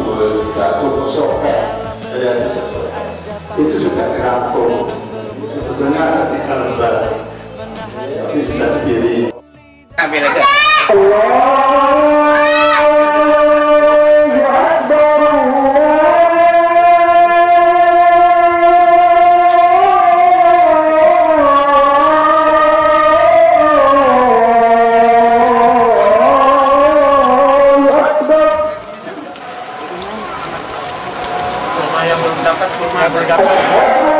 makbul batu sope dari hari sore itu sudah sebetulnya lembar tapi bisa dipilih. Ambil aja. Allah yang belum dapat kurma bergabung